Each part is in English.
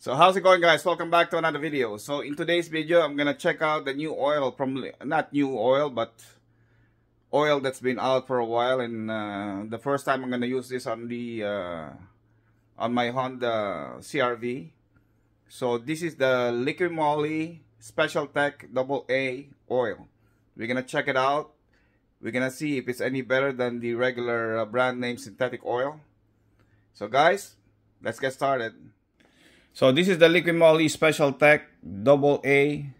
So how's it going guys? Welcome back to another video. So in today's video, I'm gonna check out the new oil from, not new oil, but oil that's been out for a while. And uh, the first time I'm gonna use this on the, uh, on my Honda CRV. So this is the Liqui Moly Special Tec AA oil. We're gonna check it out. We're gonna see if it's any better than the regular uh, brand name synthetic oil. So guys, let's get started. So this is the Liqui Moly Special Tec AA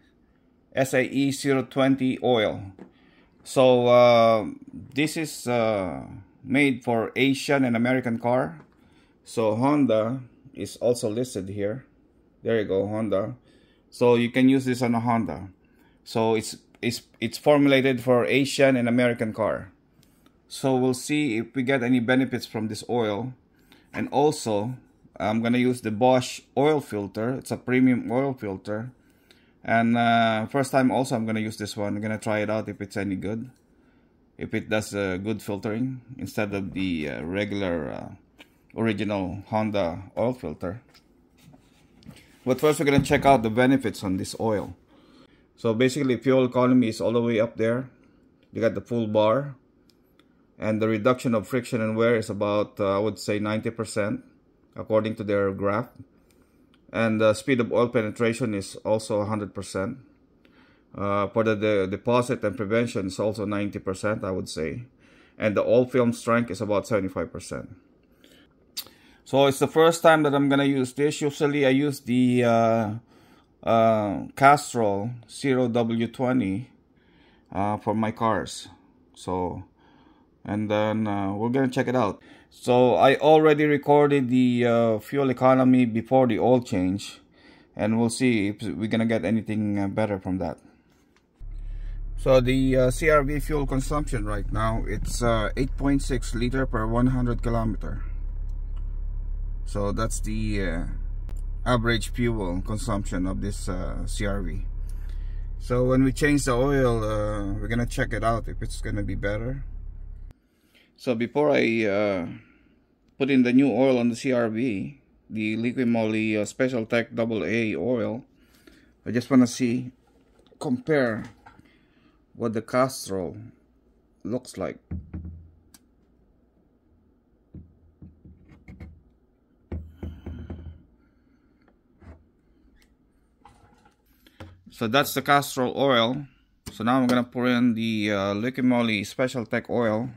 SAE 020 oil. So uh, this is uh, made for Asian and American car. So Honda is also listed here. There you go, Honda. So you can use this on a Honda. So it's it's it's formulated for Asian and American car. So we'll see if we get any benefits from this oil. And also, I'm gonna use the Bosch oil filter. It's a premium oil filter. And uh, first time also I'm gonna use this one. I'm gonna try it out if it's any good. If it does uh, good filtering instead of the uh, regular uh, original Honda oil filter. But first we're gonna check out the benefits on this oil. So basically fuel economy is all the way up there. You got the full bar. And the reduction of friction and wear is about, uh, I would say 90% according to their graph. And the speed of oil penetration is also 100%. Uh, for the, deposit and prevention is also 90%, I would say. And the oil film strength is about 75%. So it's the first time that I'm going to use this. Usually I use the uh, uh, Castrol 0W20 uh, for my cars. So, and then uh, we're gonna check it out. So I already recorded the uh, fuel economy before the oil change, and we'll see if we're gonna get anything uh, better from that. So the uh, CRV fuel consumption right now it's 8.6 liter per 100 kilometer. So that's the average fuel consumption of this uh, CRV so when we change the oil uh, we're gonna check it out if it's gonna be better so before I uh, put in the new oil on the CRV the Liqui Moly uh, Special Tec AA oil I just want to see compare what the Castrol looks like So that's the Castrol oil. So now I'm gonna pour in the uh, Liqui Moly Special Tec oil.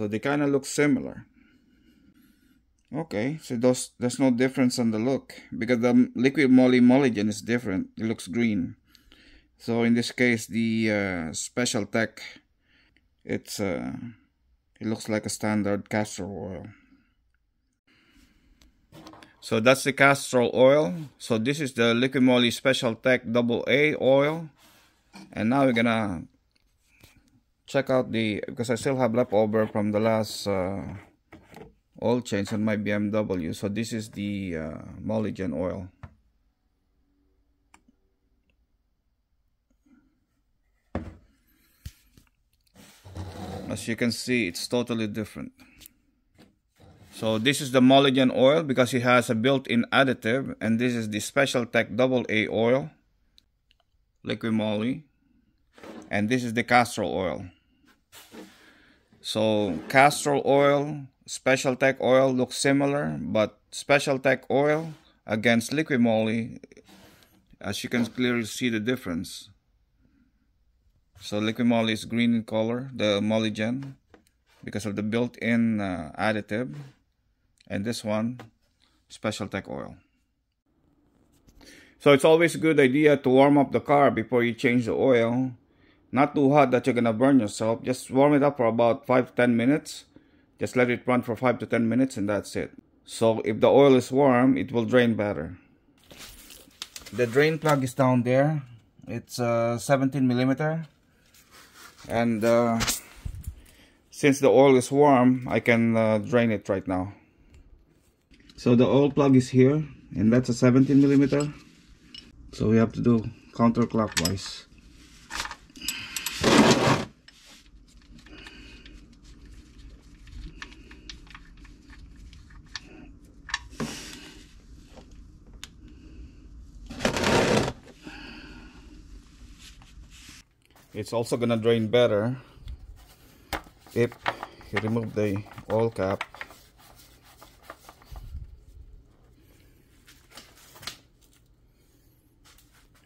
So they kind of look similar. Okay, so there's, there's no difference on the look because the Liqui Moly Molygen is different. It looks green. So in this case, the uh, Special Tec, it's uh, it looks like a standard Castrol oil. So that's the Castrol oil. So this is the Liqui Moly Special Tec AA oil. And now we're gonna check out the, because I still have leftover from the last uh, oil change on my BMW so this is the uh, Molygen oil as you can see it's totally different so this is the Molygen oil because it has a built-in additive and this is the Special Tec double a oil Liqui Moly and this is the Castrol oil so Castrol oil Special Tec oil looks similar, but Special Tec oil against Liqui Moly, as you can clearly see the difference. So Liqui Moly is green in color, the Molygen, because of the built-in uh, additive. And this one, Special Tec oil. So it's always a good idea to warm up the car before you change the oil. Not too hot that you're gonna burn yourself. Just warm it up for about 5-10 minutes just let it run for 5 to 10 minutes and that's it. So if the oil is warm, it will drain better. The drain plug is down there. It's uh, 17 millimeter. And uh, since the oil is warm, I can uh, drain it right now. So the oil plug is here. and that's a 17 millimeter so we have to do counterclockwise it's also gonna drain better if you remove the oil cap.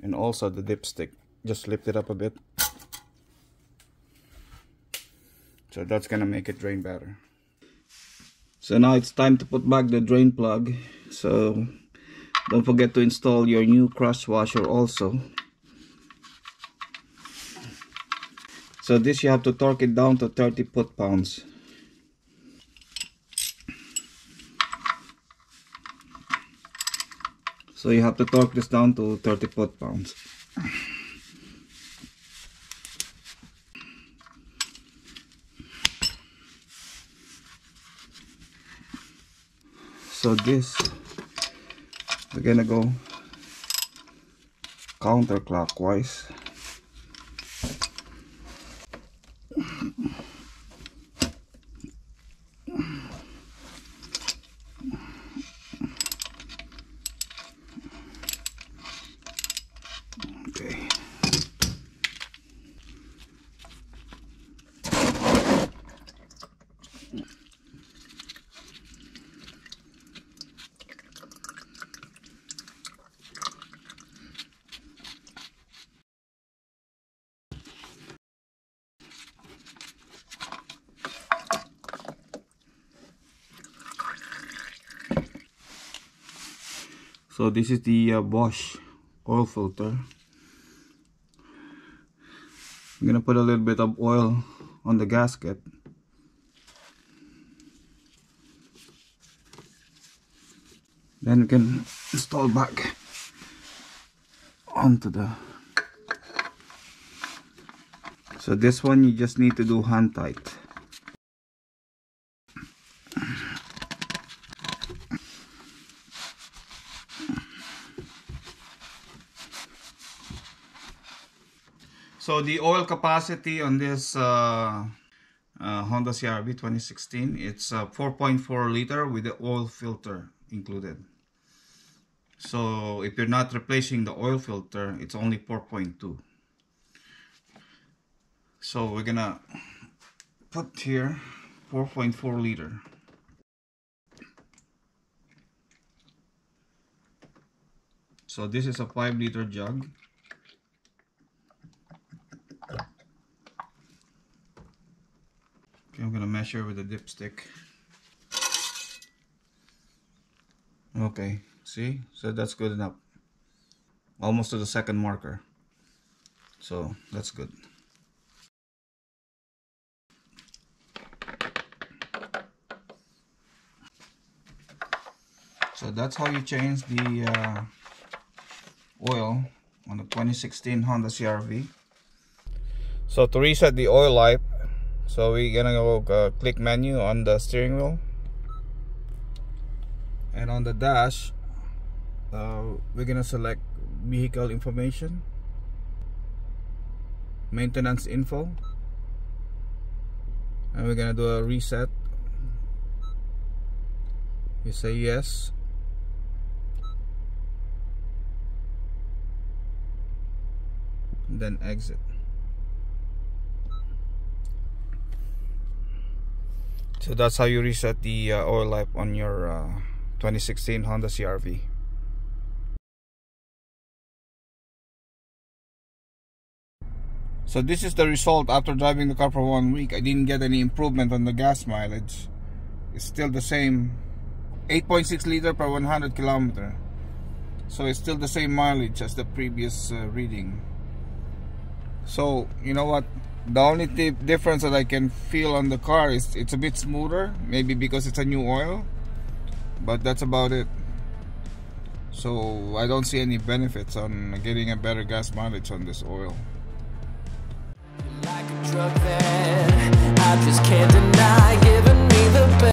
And also the dipstick. Just lift it up a bit. So that's gonna make it drain better. So now it's time to put back the drain plug. So don't forget to install your new crush washer also so this you have to torque it down to 30 foot-pounds so you have to torque this down to 30 foot-pounds so this we're gonna go counterclockwise so this is the uh, Bosch oil filter. I'm gonna put a little bit of oil on the gasket. Then we can install back onto the so this one you just need to do hand tight So the oil capacity on this uh, uh, Honda CRV 2016, it's 4.4 liter with the oil filter included. So if you're not replacing the oil filter, it's only 4.2. So we're gonna put here 4.4 liter. So this is a 5 liter jug. I'm gonna measure with a dipstick. Okay, see? So that's good enough. Almost to the second marker. So that's good. So that's how you change the uh, oil on the 2016 Honda CRV. So to reset the oil life, so we're gonna go uh, click menu on the steering wheel. And on the dash uh, we're gonna select vehicle information maintenance info and we're gonna do a reset. You say yes. Then exit So that's how you reset the uh, oil life on your uh, 2016 Honda CRV. So this is the result after driving the car for one week. I didn't get any improvement on the gas mileage. It's still the same 8.6 liter per 100 kilometer. So it's still the same mileage as the previous uh, reading. So you know what? The only difference that I can feel on the car is it's a bit smoother maybe because it's a new oil but that's about it. So I don't see any benefits on getting a better gas mileage on this oil. Like